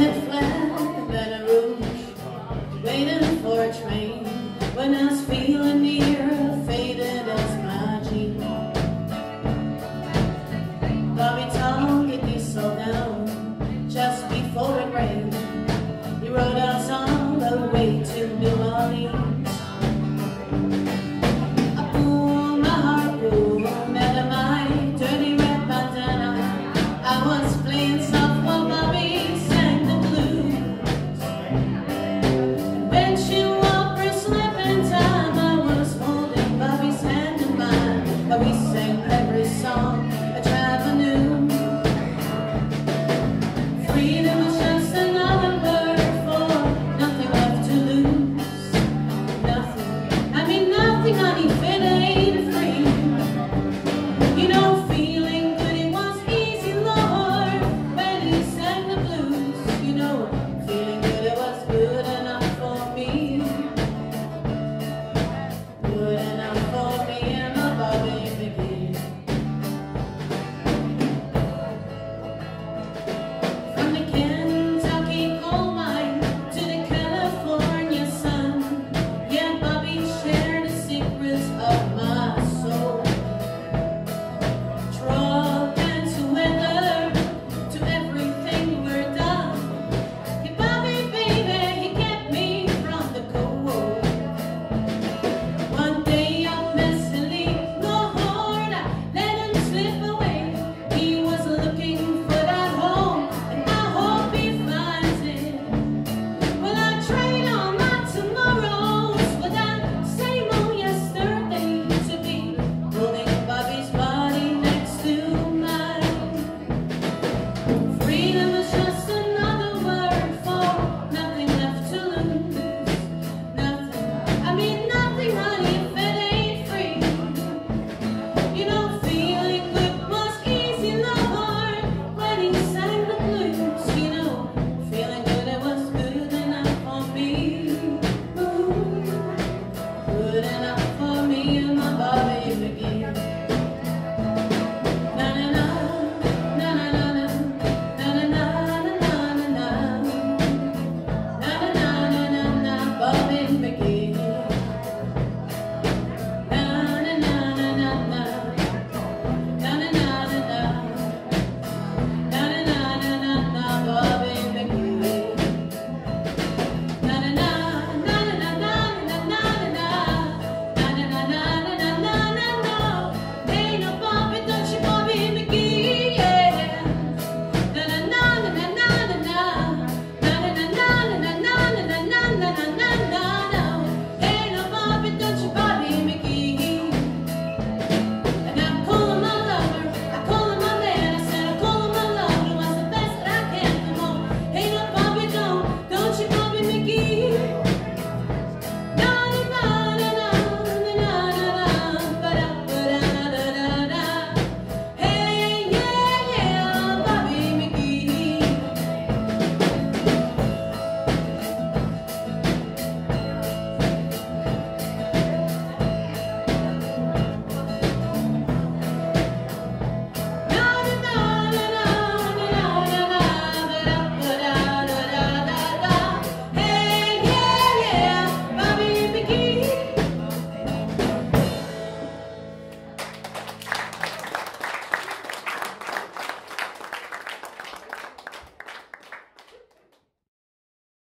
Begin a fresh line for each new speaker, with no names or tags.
sit flat in a room, waiting for a train. When I was feeling near, faded as my jeans. Bobby Tom, get these sold down just before it rained. He rode us on the way to New Orleans. I was playing think I need